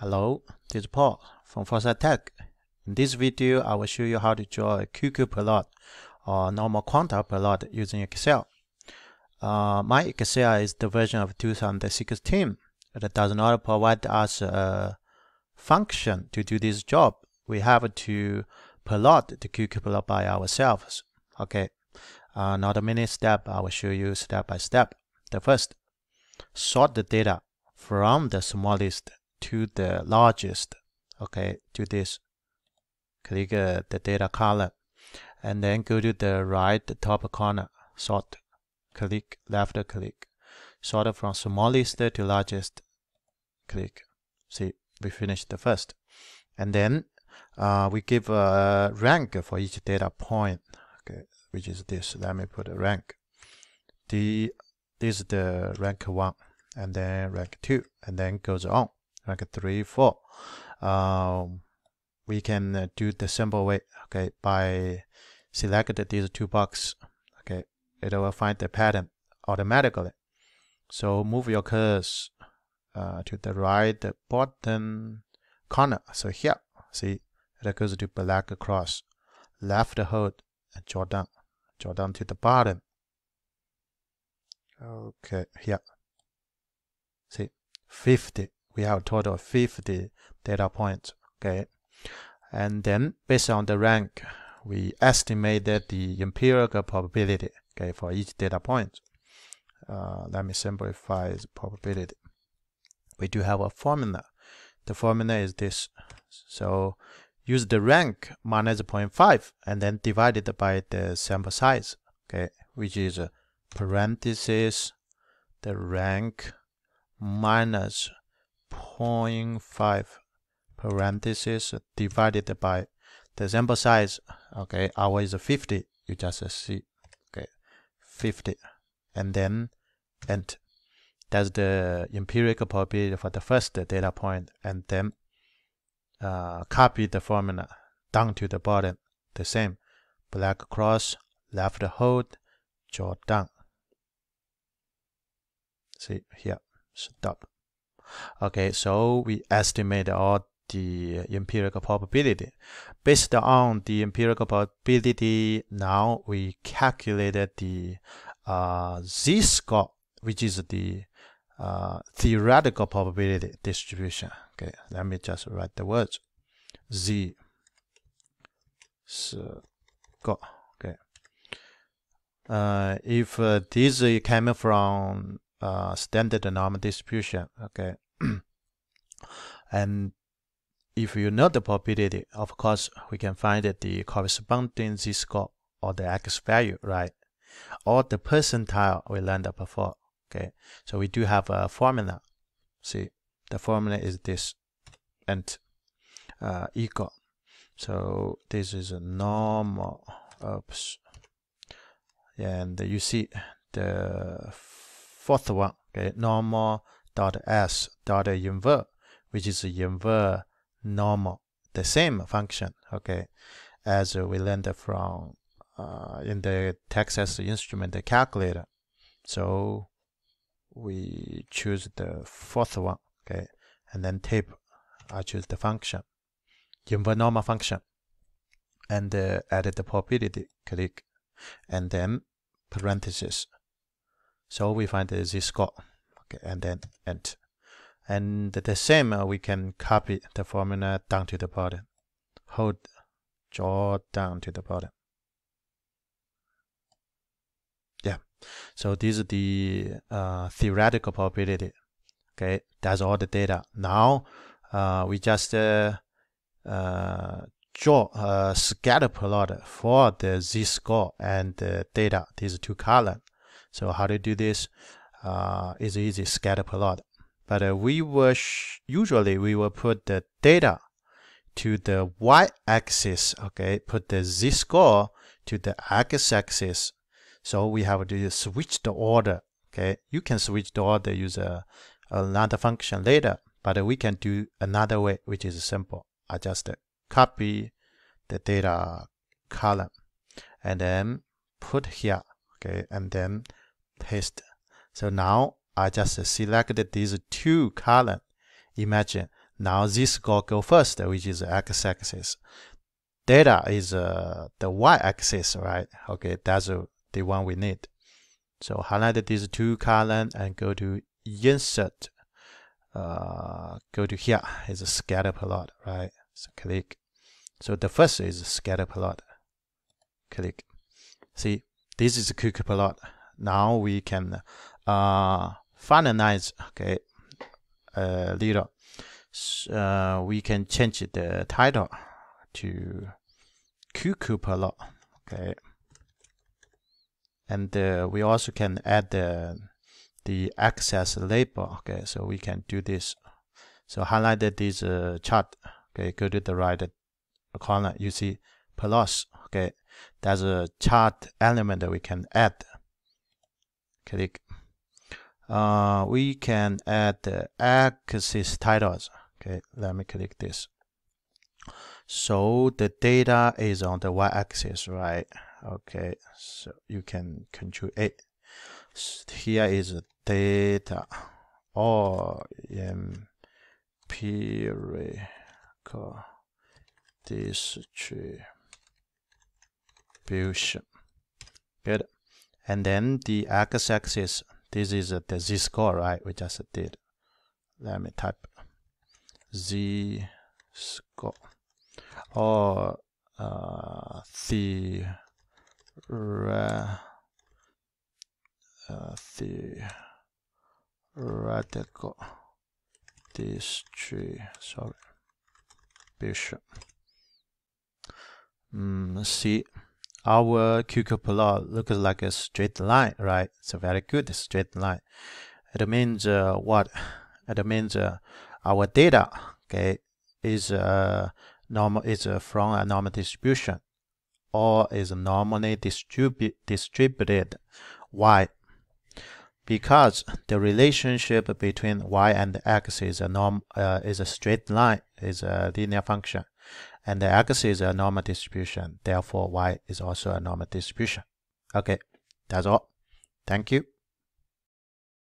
Hello, this is Paul from Foresight Tech. In this video, I will show you how to draw a QQ plot or normal quantile plot using Excel. Uh, my Excel is the version of 2016. It does not provide us a function to do this job. We have to plot the QQ plot by ourselves. Okay, uh, not a many step. I will show you step by step. The first, sort the data from the smallest to the largest okay to this. Click uh, the data column and then go to the right top corner sort click left click. Sort from smallest to largest click. See we finished the first. And then uh, we give a rank for each data point okay which is this. Let me put a rank. The this is the rank one and then rank two and then goes on rank 3, 4. Um, we can uh, do the simple way, okay, by select these two boxes, okay, it will find the pattern automatically. So move your cursor uh, to the right bottom corner. So here, see, it goes to black cross, left the hold, and draw down, draw down to the bottom. Okay, here, see, 50 we have a total of 50 data points. Okay. And then based on the rank, we estimated the empirical probability okay, for each data point. Uh, let me simplify the probability. We do have a formula. The formula is this. So use the rank minus 0.5 and then divide it by the sample size, okay, which is parenthesis the rank minus 0.5 parenthesis divided by the sample size. Okay our is 50 you just see okay 50 and then enter that's the empirical probability for the first data point and then uh, copy the formula down to the bottom the same. Black cross left hold draw down. See here stop Okay, so we estimate all the empirical probability. Based on the empirical probability, now we calculated the uh, z-score, which is the uh, theoretical probability distribution. Okay, let me just write the words. Z score. Okay. Uh, if uh, this is coming from uh, standard normal distribution. Okay. and if you know the probability, of course, we can find the corresponding z-score or the x value, right? Or the percentile we learned up before. Okay. So we do have a formula. See, the formula is this and uh, equal. So this is a normal. Oops. And you see the fourth one, okay, normal dot s dot invert, which is invert normal, the same function, okay, as we learned from uh, in the Texas Instrument calculator. So we choose the fourth one, okay, and then type, I choose the function, invert normal function, and uh, add the probability, click, and then parentheses so we find the z-score, okay, and then enter. And the same, uh, we can copy the formula down to the bottom. Hold, draw down to the bottom. Yeah, so this is the uh, theoretical probability. Okay, that's all the data. Now uh, we just uh, uh, draw a scatter plot for the z-score and the data, these two columns. So how to do this uh, is easy, scatter plot. But uh, we will usually we will put the data to the y-axis. Okay, put the z-score to the x-axis. So we have to switch the order. Okay, you can switch the order use another function later, but we can do another way, which is simple. I just copy the data column and then put here. Okay, and then paste. So now I just selected these two columns. Imagine Now z-score go first, which is x-axis. Data is uh, the y-axis, right? Okay, that's uh, the one we need. So highlight these two columns and go to insert. Uh, go to here is a scatter plot, right? So click. So the first is scatter plot. Click. See, this is a quick plot. Now we can uh, finalize, okay, a little. Uh, we can change the title to QQ plot, okay. And uh, we also can add the the axis label okay so we can do this. So highlight this uh, chart okay go to the right corner you see plus okay. That's a chart element that we can add click. Uh, we can add the axis titles. Okay let me click this. So the data is on the y-axis right? Okay so you can control it. here is data. Or empirical distribution. Good and then the x-axis this is the z-score right we just did. Let me type z-score. Or uh, the uh, theoretical distribution. Mm, see, our QQ plot looks like a straight line, right? It's a very good straight line. It means uh, what? It means uh, our data, okay, is uh, normal is uh, from a normal distribution or is normally distribu distributed Why? because the relationship between y and x is a norm uh, is a straight line is a linear function and the x is a normal distribution. Therefore y is also a normal distribution. Okay that's all. Thank you